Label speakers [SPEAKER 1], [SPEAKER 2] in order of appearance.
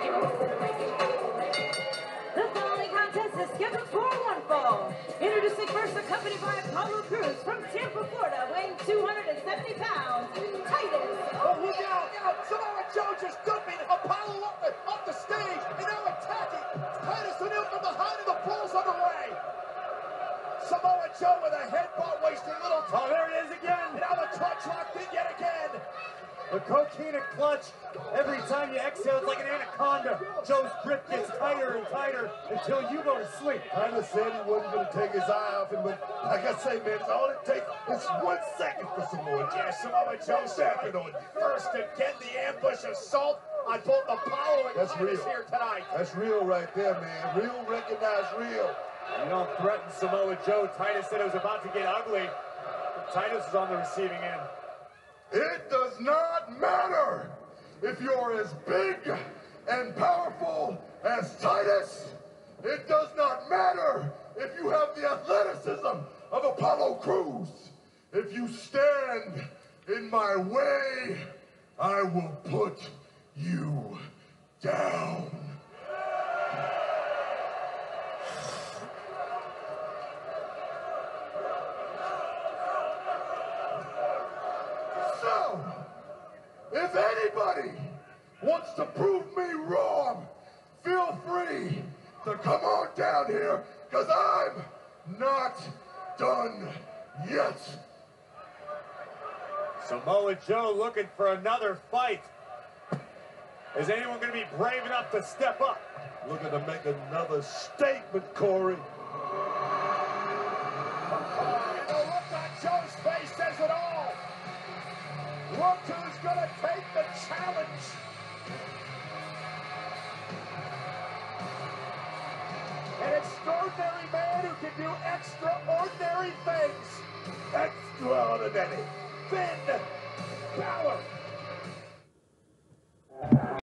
[SPEAKER 1] The following contest is scheduled for one fall. Introducing first, accompanied by Apollo Crews from Tampa, Florida, weighing 270 pounds, Titus.
[SPEAKER 2] Oh, look out, Yeah, Samara Jones is dumping Apollo up the, up the stage, and now attacking Titus O'Neil from behind, and the ball's on the way. Samoa Joe with a headbutt wasting little time.
[SPEAKER 3] Oh, there it is again.
[SPEAKER 2] Now the clutch locked in.
[SPEAKER 3] The Coquina clutch. Every time you exhale, it's like an anaconda. Joe's grip gets tighter and tighter until you go to sleep.
[SPEAKER 4] Kinda said he wasn't gonna take his eye off him, but like I say, man, all it takes is one second for Samoa Joe.
[SPEAKER 2] Yeah, Samoa Joe stepping on first again the ambush assault on both Apollo and
[SPEAKER 4] That's
[SPEAKER 2] Titus
[SPEAKER 4] real.
[SPEAKER 2] here tonight.
[SPEAKER 4] That's real right there, man. Real recognized real.
[SPEAKER 3] You don't threaten Samoa Joe. Titus said it was about to get ugly. Titus is on the receiving end.
[SPEAKER 4] It does not matter if you're as big and powerful as Titus. It does not matter if you have the athleticism of Apollo Crews. If you stand in my way, I will put you down. If anybody wants to prove me wrong, feel free to come on down here, because I'm not done yet.
[SPEAKER 3] Samoa Joe looking for another fight. Is anyone going to be brave enough to step up?
[SPEAKER 4] Looking to make another statement, Corey.
[SPEAKER 2] Who's gonna take the challenge. An extraordinary man who can do extraordinary things.
[SPEAKER 4] Extraordinary.
[SPEAKER 2] Finn Balor.